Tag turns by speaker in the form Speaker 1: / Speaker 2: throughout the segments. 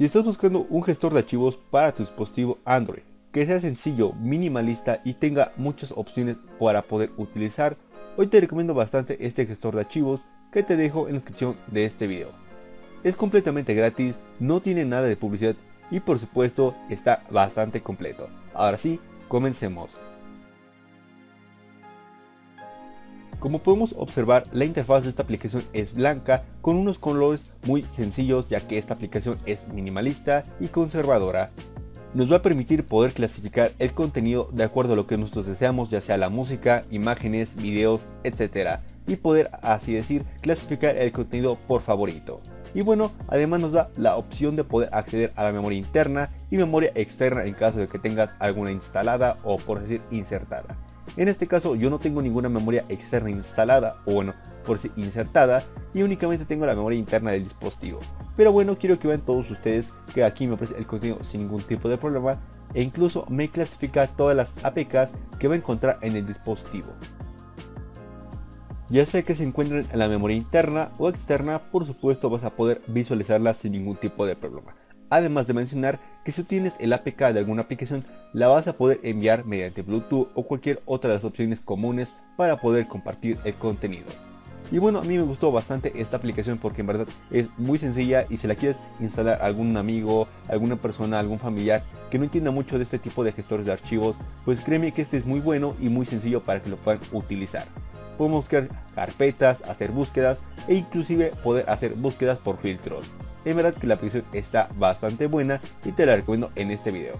Speaker 1: Si estás buscando un gestor de archivos para tu dispositivo Android, que sea sencillo, minimalista y tenga muchas opciones para poder utilizar, hoy te recomiendo bastante este gestor de archivos que te dejo en la descripción de este video. Es completamente gratis, no tiene nada de publicidad y por supuesto está bastante completo. Ahora sí, comencemos. Como podemos observar, la interfaz de esta aplicación es blanca con unos colores muy sencillos ya que esta aplicación es minimalista y conservadora. Nos va a permitir poder clasificar el contenido de acuerdo a lo que nosotros deseamos, ya sea la música, imágenes, videos, etc. Y poder, así decir, clasificar el contenido por favorito. Y bueno, además nos da la opción de poder acceder a la memoria interna y memoria externa en caso de que tengas alguna instalada o por decir insertada. En este caso yo no tengo ninguna memoria externa instalada o bueno, por si insertada y únicamente tengo la memoria interna del dispositivo. Pero bueno, quiero que vean todos ustedes que aquí me aparece el contenido sin ningún tipo de problema e incluso me clasifica todas las APKs que va a encontrar en el dispositivo. Ya sea que se encuentren en la memoria interna o externa, por supuesto vas a poder visualizarlas sin ningún tipo de problema. Además de mencionar que si tienes el APK de alguna aplicación, la vas a poder enviar mediante Bluetooth o cualquier otra de las opciones comunes para poder compartir el contenido. Y bueno, a mí me gustó bastante esta aplicación porque en verdad es muy sencilla y si la quieres instalar a algún amigo, alguna persona, algún familiar que no entienda mucho de este tipo de gestores de archivos, pues créeme que este es muy bueno y muy sencillo para que lo puedan utilizar. Podemos buscar carpetas, hacer búsquedas e inclusive poder hacer búsquedas por filtros. En verdad que la aplicación está bastante buena y te la recomiendo en este video.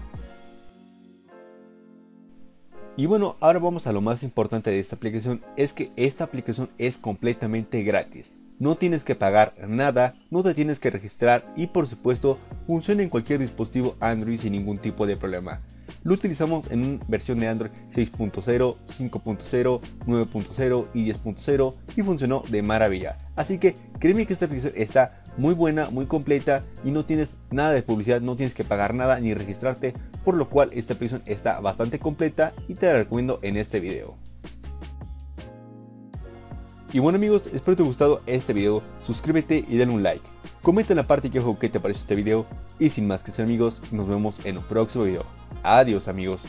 Speaker 1: Y bueno, ahora vamos a lo más importante de esta aplicación, es que esta aplicación es completamente gratis. No tienes que pagar nada, no te tienes que registrar y por supuesto funciona en cualquier dispositivo Android sin ningún tipo de problema. Lo utilizamos en una versión de Android 6.0, 5.0, 9.0 y 10.0 y funcionó de maravilla. Así que créeme que esta aplicación está muy buena, muy completa y no tienes nada de publicidad, no tienes que pagar nada ni registrarte, por lo cual esta aplicación está bastante completa y te la recomiendo en este video. Y bueno amigos, espero te haya gustado este video, suscríbete y dale un like. Comenta en la parte que abajo qué te pareció este video y sin más que ser amigos, nos vemos en un próximo video. Adiós amigos.